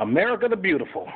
America the Beautiful.